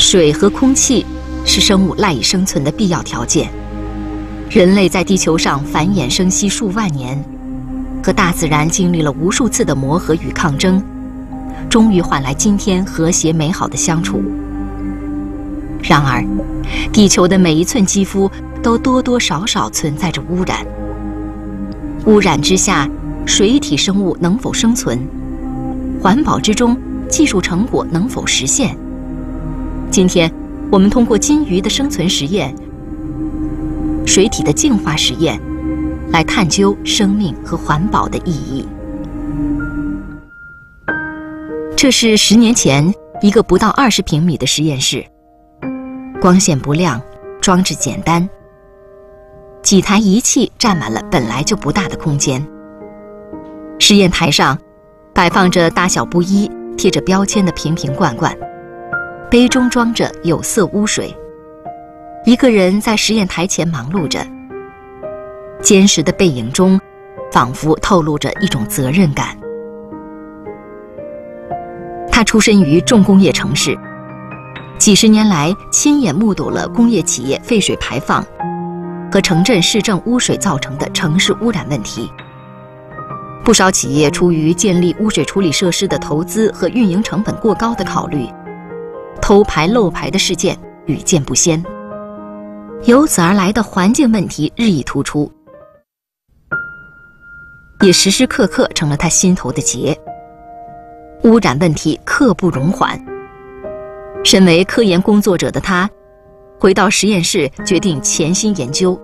水和空气是生物赖以生存的必要条件。人类在地球上繁衍生息数万年，和大自然经历了无数次的磨合与抗争，终于换来今天和谐美好的相处。然而，地球的每一寸肌肤都多多少少存在着污染。污染之下，水体生物能否生存？环保之中，技术成果能否实现？今天，我们通过金鱼的生存实验、水体的净化实验，来探究生命和环保的意义。这是十年前一个不到二十平米的实验室，光线不亮，装置简单，几台仪器占满了本来就不大的空间。实验台上。摆放着大小不一、贴着标签的瓶瓶罐罐，杯中装着有色污水。一个人在实验台前忙碌着，坚实的背影中，仿佛透露着一种责任感。他出身于重工业城市，几十年来亲眼目睹了工业企业废水排放和城镇市政污水造成的城市污染问题。不少企业出于建立污水处理设施的投资和运营成本过高的考虑，偷排漏排的事件屡见不鲜。由此而来的环境问题日益突出，也时时刻刻成了他心头的结。污染问题刻不容缓。身为科研工作者的他，回到实验室，决定潜心研究，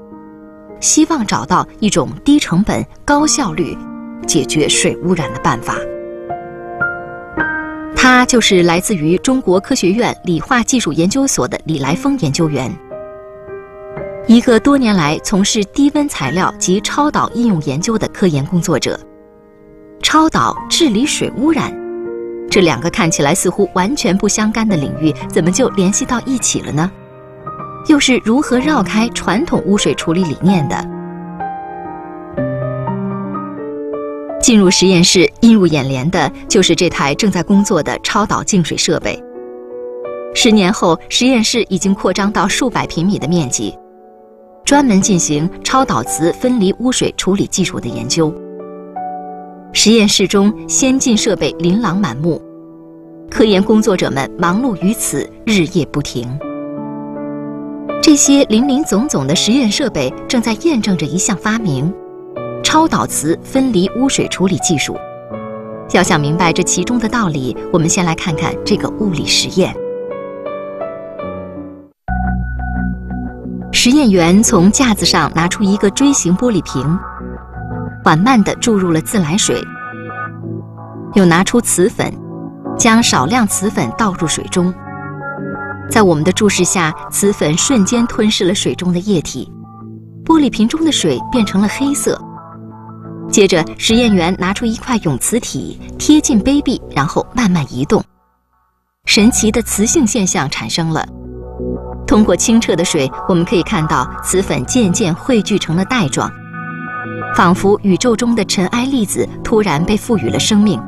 希望找到一种低成本、高效率。解决水污染的办法，他就是来自于中国科学院理化技术研究所的李来峰研究员，一个多年来从事低温材料及超导应用研究的科研工作者。超导治理水污染，这两个看起来似乎完全不相干的领域，怎么就联系到一起了呢？又是如何绕开传统污水处理理念的？进入实验室，映入眼帘的就是这台正在工作的超导净水设备。十年后，实验室已经扩张到数百平米的面积，专门进行超导磁分离污水处理技术的研究。实验室中先进设备琳琅满目，科研工作者们忙碌于此，日夜不停。这些林林总总的实验设备正在验证着一项发明。超导磁分离污水处理技术，要想明白这其中的道理，我们先来看看这个物理实验。实验员从架子上拿出一个锥形玻璃瓶，缓慢地注入了自来水，又拿出瓷粉，将少量瓷粉倒入水中。在我们的注视下，瓷粉瞬间吞噬了水中的液体，玻璃瓶中的水变成了黑色。接着，实验员拿出一块永磁体，贴近杯壁，然后慢慢移动。神奇的磁性现象产生了。通过清澈的水，我们可以看到磁粉渐渐汇聚成了带状，仿佛宇宙中的尘埃粒子突然被赋予了生命。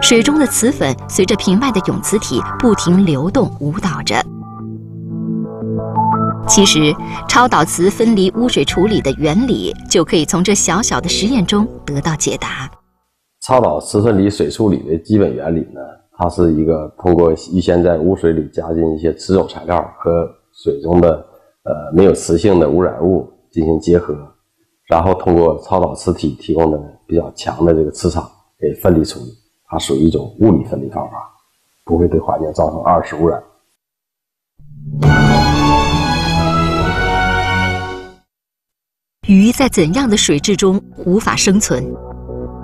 水中的磁粉随着瓶外的永磁体不停流动，舞蹈着。其实，超导磁分离污水处理的原理就可以从这小小的实验中得到解答。超导磁分离水处理的基本原理呢，它是一个通过预先在污水里加进一些磁种材料和水中的呃没有磁性的污染物进行结合，然后通过超导磁体提供的比较强的这个磁场给分离处理。它属于一种物理分离方法，不会对环境造成二次污染。鱼在怎样的水质中无法生存？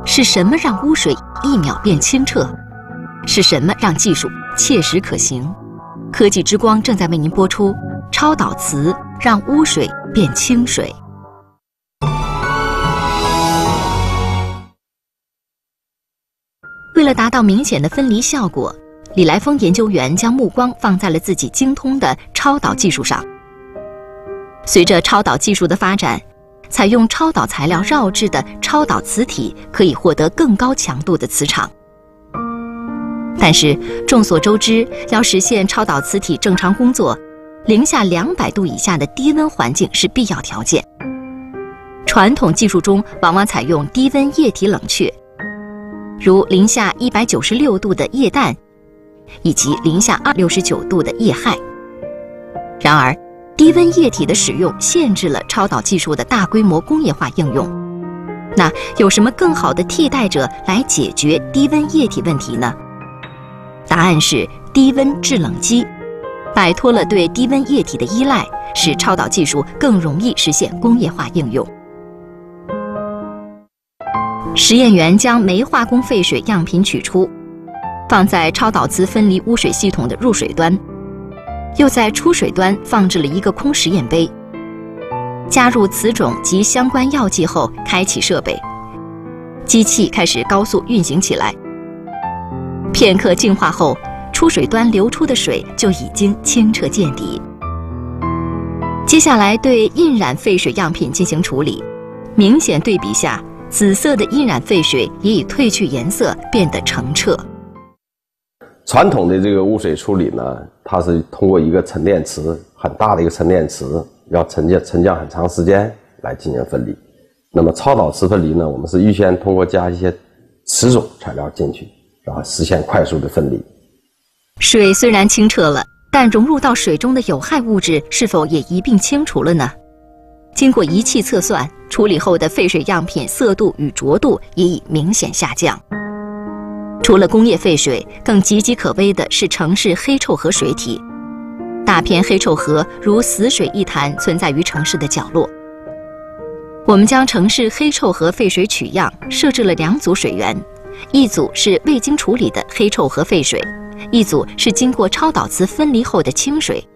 是什么让污水一秒变清澈？是什么让技术切实可行？科技之光正在为您播出：超导磁让污水变清水。为了达到明显的分离效果，李来峰研究员将目光放在了自己精通的超导技术上。随着超导技术的发展。采用超导材料绕制的超导磁体可以获得更高强度的磁场。但是众所周知，要实现超导磁体正常工作，零下两百度以下的低温环境是必要条件。传统技术中往往采用低温液体冷却，如零下一百九十六度的液氮，以及零下二六十九度的液氦。然而，低温液体的使用限制了超导技术的大规模工业化应用。那有什么更好的替代者来解决低温液体问题呢？答案是低温制冷机，摆脱了对低温液体的依赖，使超导技术更容易实现工业化应用。实验员将煤化工废水样品取出，放在超导磁分离污水系统的入水端，又在出水端放置了一个空实验杯。加入磁种及相关药剂后，开启设备，机器开始高速运行起来。片刻净化后，出水端流出的水就已经清澈见底。接下来对印染废水样品进行处理，明显对比下。紫色的印染废水也已褪去颜色，变得澄澈。传统的这个污水处理呢，它是通过一个沉淀池，很大的一个沉淀池，要沉降沉降很长时间来进行分离。那么超导磁分离呢，我们是预先通过加一些磁种材料进去，然后实现快速的分离。水虽然清澈了，但融入到水中的有害物质是否也一并清除了呢？经过仪器测算，处理后的废水样品色度与浊度也已明显下降。除了工业废水，更岌岌可危的是城市黑臭河水体。大片黑臭河如死水一潭存在于城市的角落。我们将城市黑臭河废水取样，设置了两组水源，一组是未经处理的黑臭河废水，一组是经过超导磁分离后的清水。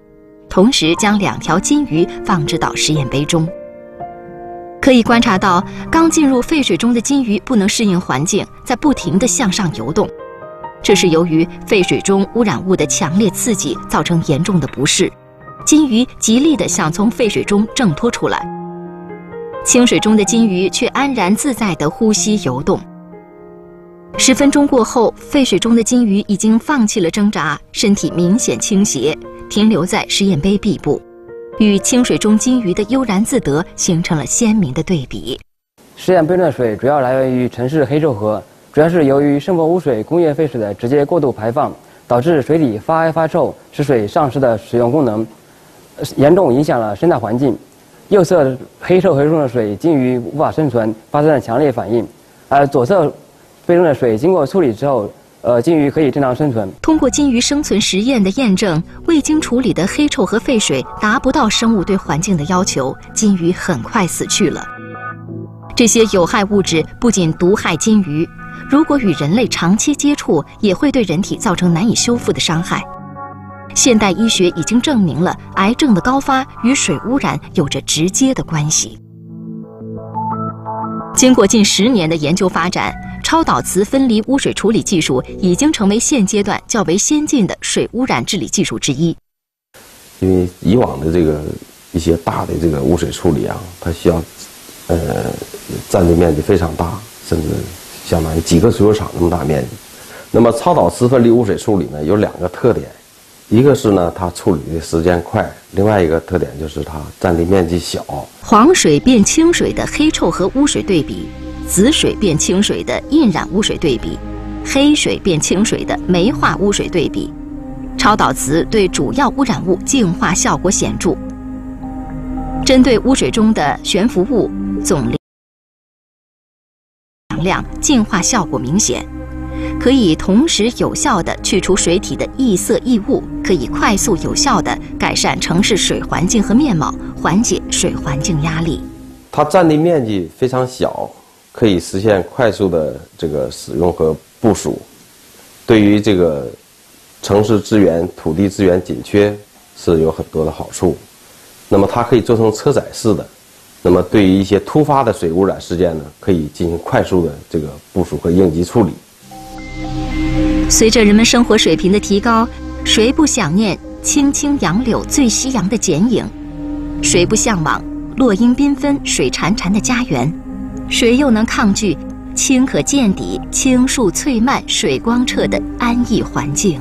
同时将两条金鱼放置到实验杯中，可以观察到刚进入沸水中的金鱼不能适应环境，在不停地向上游动。这是由于沸水中污染物的强烈刺激造成严重的不适，金鱼极力地想从沸水中挣脱出来。清水中的金鱼却安然自在地呼吸游动。十分钟过后，沸水中的金鱼已经放弃了挣扎，身体明显倾斜。停留在实验杯壁部，与清水中金鱼的悠然自得形成了鲜明的对比。实验杯中的水主要来源于城市黑臭河，主要是由于生活污水、工业废水的直接过度排放，导致水体发黑发臭，使水丧失了使用功能，严重影响了生态环境。右侧黑臭河中的水，金鱼无法生存，发生了强烈反应；而左侧杯中的水经过处理之后。呃，金鱼可以正常生存。通过金鱼生存实验的验证，未经处理的黑臭和废水达不到生物对环境的要求，金鱼很快死去了。这些有害物质不仅毒害金鱼，如果与人类长期接触，也会对人体造成难以修复的伤害。现代医学已经证明了癌症的高发与水污染有着直接的关系。经过近十年的研究发展。超导磁分离污水处理技术已经成为现阶段较为先进的水污染治理技术之一。因为以往的这个一些大的这个污水处理啊，它需要呃占地面积非常大，甚至相当于几个足球场那么大面积。那么超导磁分离污水处理呢，有两个特点，一个是呢它处理的时间快，另外一个特点就是它占地面积小。黄水变清水的黑臭和污水对比。紫水变清水的印染污水对比，黑水变清水的煤化污水对比，超导磁对主要污染物净化效果显著。针对污水中的悬浮物总量净化效果明显，可以同时有效地去除水体的异色异物，可以快速有效地改善城市水环境和面貌，缓解水环境压力。它占地面积非常小。可以实现快速的这个使用和部署，对于这个城市资源、土地资源紧缺是有很多的好处。那么它可以做成车载式的，那么对于一些突发的水污染事件呢，可以进行快速的这个部署和应急处理。随着人们生活水平的提高，谁不想念青青杨柳醉夕阳的剪影？谁不向往落英缤纷、水潺潺的家园？谁又能抗拒清可见底、青树翠蔓、水光澈的安逸环境。